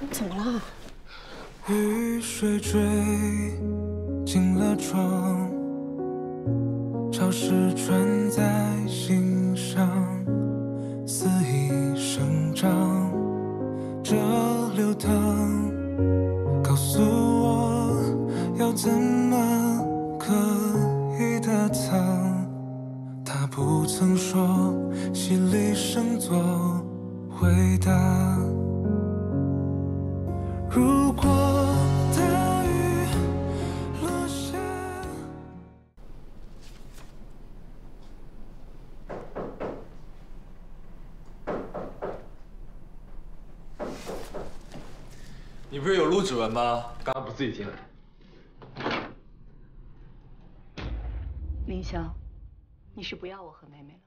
你怎么了？雨水坠进了窗，潮湿穿在心上，肆意生长，这流淌，告诉我要怎么刻意的藏。他不曾说，戏里生作回答。如果大雨落下。你不是有录指纹吗？刚刚不自己进来？林香，你是不要我和妹妹了吗？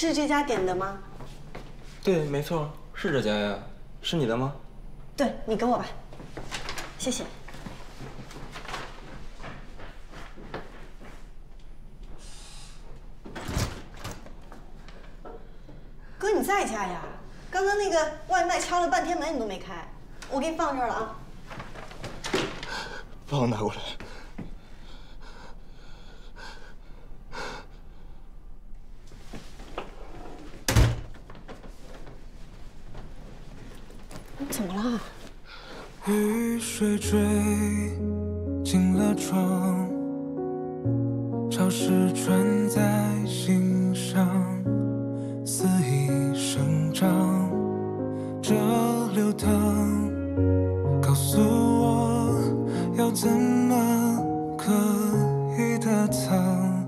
是这家点的吗？对，没错，是这家呀，是你的吗？对，你给我吧，谢谢。哥，你在家呀？刚刚那个外卖敲了半天门，你都没开，我给你放这儿了啊。帮我拿过来。怎么了？雨水坠进了窗，潮湿穿在心上，肆意生长，这流淌，告诉我要怎么刻意的藏。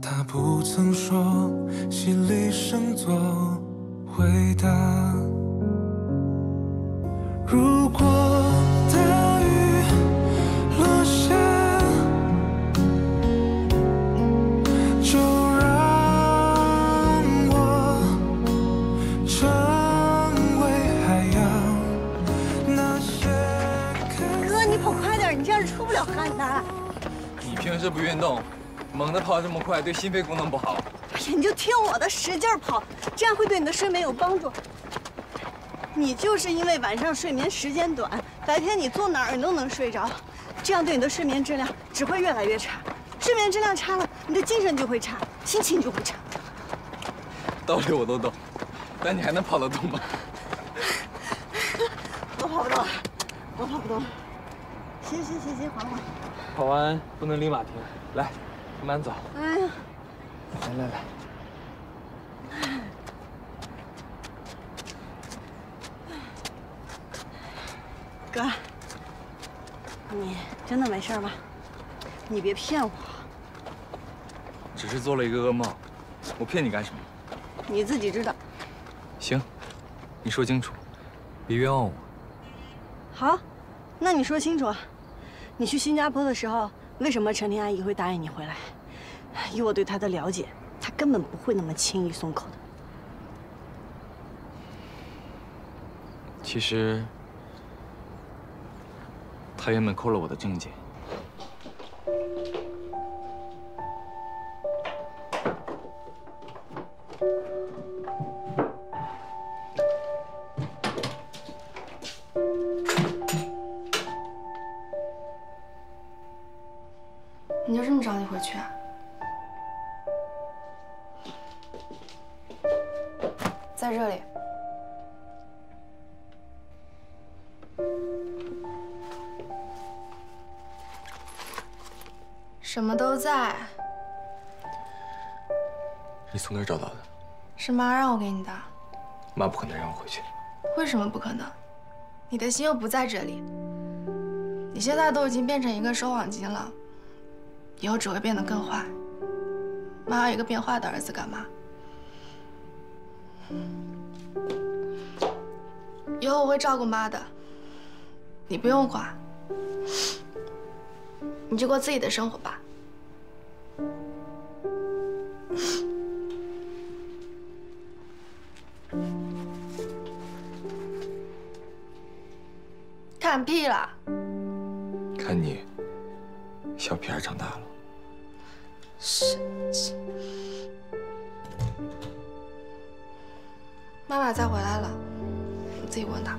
他不曾说，戏里生作回答。如果大雨落下，就让我成为海洋。那些哥，你跑快点，你这样出不了汗的。你平时不运动，猛地跑这么快，对心肺功能不好。哎呀，你就听我的，使劲跑，这样会对你的睡眠有帮助。你就是因为晚上睡眠时间短，白天你坐哪儿你都能睡着，这样对你的睡眠质量只会越来越差。睡眠质量差了，你的精神就会差，心情就会差。道理我都懂，但你还能跑得动吗？我跑不动了，我跑不动。行行行行，缓缓。跑完不能立马停，来，慢慢走。哎呀，来来来，哥，你真的没事吧？你别骗我，只是做了一个噩梦，我骗你干什么？你自己知道。行，你说清楚，别冤枉我。好，那你说清楚，你去新加坡的时候，为什么陈婷阿姨会答应你回来？以我对她的了解，她根本不会那么轻易松口的。其实，他原本扣了我的证件。你就这么着急回去啊？在这里。什么都在。你从哪儿找到的？是妈让我给你的。妈不可能让我回去。为什么不可能？你的心又不在这里。你现在都已经变成一个收网机了，以后只会变得更坏。妈要一个变坏的儿子干嘛？以后我会照顾妈的，你不用管，你就过自己的生活吧。看屁了！看你，小屁孩长大了。神经！妈妈再回来了，你自己问她。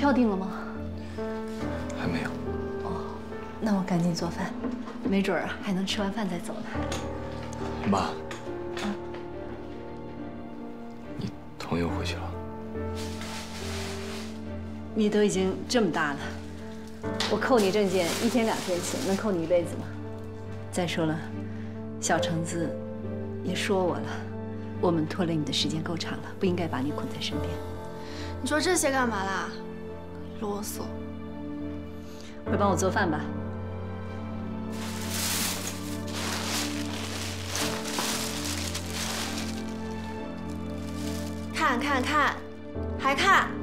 票订了吗？还没有。哦那我赶紧做饭，没准儿还能吃完饭再走呢。妈，你同意我回去了？你都已经这么大了，我扣你证件一天两天钱，能扣你一辈子吗？再说了，小橙子也说我了，我们拖累你的时间够长了，不应该把你捆在身边。你说这些干嘛啦？啰嗦！快帮我做饭吧。看看看，还看？